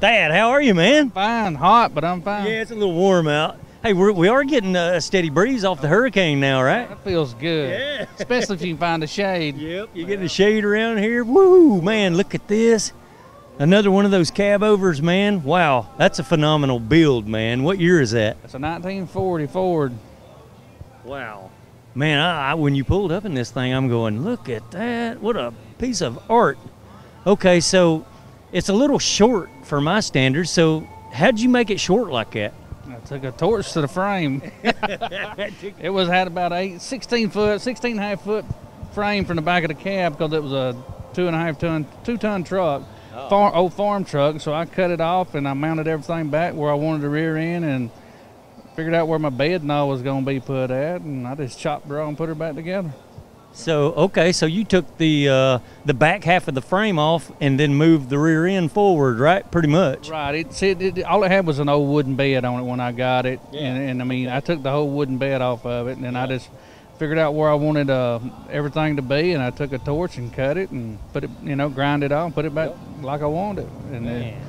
Thad, how are you, man? Fine, hot, but I'm fine. Yeah, it's a little warm out. Hey, we're, we are getting a steady breeze off the hurricane now, right? That feels good. Yeah. Especially if you can find a shade. Yep, you're getting a shade around here. Woo, man, look at this. Another one of those cab overs, man. Wow, that's a phenomenal build, man. What year is that? It's a 1940 Ford. Wow. Man, I, I, when you pulled up in this thing, I'm going, look at that. What a piece of art. Okay, so it's a little short for my standards. So, how'd you make it short like that? I took a torch to the frame. it was had about eight, 16 foot, 16 and a half foot frame from the back of the cab because it was a two and a half ton, two ton truck, oh. farm, old farm truck. So I cut it off and I mounted everything back where I wanted the rear end and figured out where my bed and all was going to be put at, and I just chopped her all and put her back together. So okay, so you took the uh, the back half of the frame off and then moved the rear end forward, right? Pretty much. Right. It, it, it, all it had was an old wooden bed on it when I got it, yeah. and, and I mean I took the whole wooden bed off of it, and then yeah. I just figured out where I wanted uh, everything to be, and I took a torch and cut it and put it, you know, grind it off, put it back yep. like I wanted, and then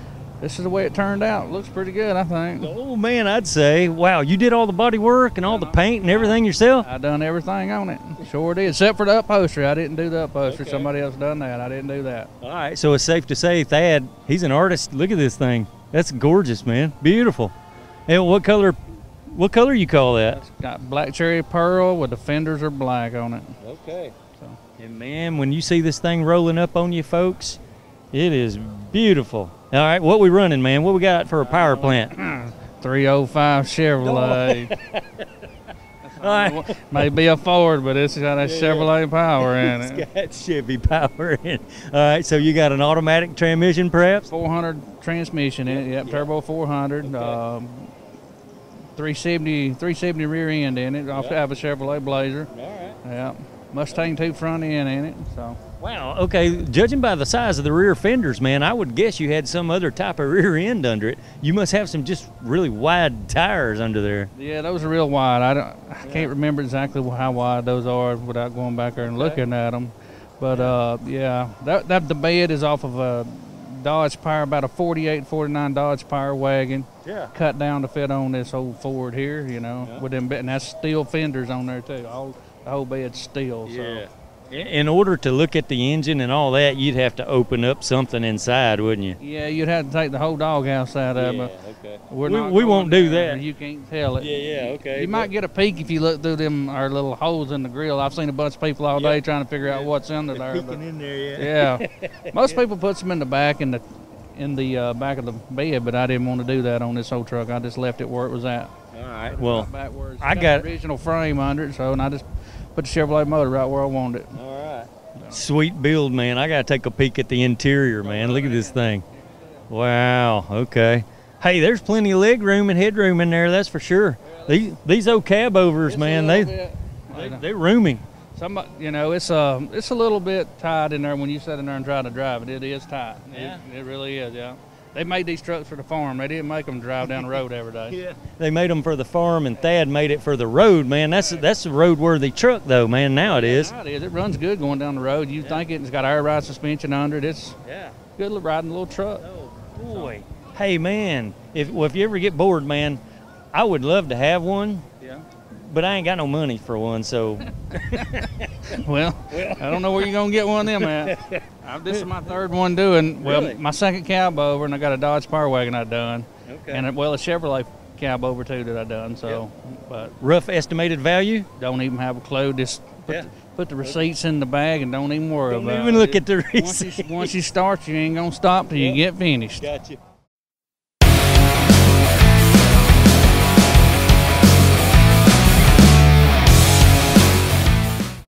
this is the way it turned out. Looks pretty good, I think. Oh man, I'd say, wow, you did all the body work and all the paint and everything yourself. I done everything on it. Sure did, except for the upholstery. I didn't do the upholstery. Okay. Somebody else done that. I didn't do that. All right, so it's safe to say, Thad, he's an artist. Look at this thing. That's gorgeous, man. Beautiful. And what color? What color you call that? It's got black cherry pearl with the fenders are black on it. Okay. So. And man, when you see this thing rolling up on you, folks, it is beautiful. All right, what we running, man? What we got for a power plant? 305 Chevrolet. All right. Maybe a Ford, but it's got a yeah, Chevrolet power in it. It's got Chevy power in it. All right, so you got an automatic transmission, perhaps? 400 transmission in it. Yep, yeah. turbo 400. Okay. Um, 370, 370 rear end in it. I have a Chevrolet Blazer. All right. Yeah. Mustang 2 front end in it. So. Wow. Okay. Judging by the size of the rear fenders, man, I would guess you had some other type of rear end under it. You must have some just really wide tires under there. Yeah, those are real wide. I don't. I can't remember exactly how wide those are without going back there and okay. looking at them. But uh, yeah, that, that the bed is off of a Dodge Power, about a 48, 49 Dodge Power wagon. Yeah. Cut down to fit on this old Ford here, you know, yeah. with them, and that's steel fenders on there too. All the whole bed's steel. Yeah. So in order to look at the engine and all that, you'd have to open up something inside, wouldn't you? Yeah, you'd have to take the whole doghouse out of it. Yeah, okay. We're we, we won't do that. You can't tell it. Yeah, yeah, okay. You but, might get a peek if you look through them our little holes in the grill. I've seen a bunch of people all day trying to figure yeah. out what's under there. Peeking in there, yeah. Yeah. Most people puts them in the back in the in the uh, back of the bed, but I didn't want to do that on this whole truck. I just left it where it was at. All right. Well, I got, got original frame under it, so and I just put the Chevrolet motor right where I want it. All right. Sweet build, man. I got to take a peek at the interior, man. Look at this thing. Wow. Okay. Hey, there's plenty of leg room and headroom in there. That's for sure. These these old cab overs, man. They, they they're roomy. Some, you know, it's uh, it's a little bit tight in there when you sit in there and try to drive it. It is tight. Yeah. It, it really is. Yeah. They made these trucks for the farm. They didn't make them drive down the road every day. yeah. They made them for the farm, and Thad made it for the road, man. That's that's a road-worthy truck, though, man. Now it is. Now it is. It runs good going down the road. You yeah. think it, it's got air ride suspension under it. It's yeah. good riding a little truck. Oh boy. Hey man, if well, if you ever get bored, man, I would love to have one but I ain't got no money for one, so. well, I don't know where you're gonna get one of them at. I, this is my third one doing. Well, really? my second cab over, and I got a Dodge Power Wagon I done, okay. and a, well a Chevrolet cab over too that I done. So, yep. but rough estimated value? Don't even have a clue. Just put, yeah. the, put the receipts in the bag and don't even worry don't about even it. look at the receipts. Once you, once you start, you ain't gonna stop till yep. you get finished. Gotcha.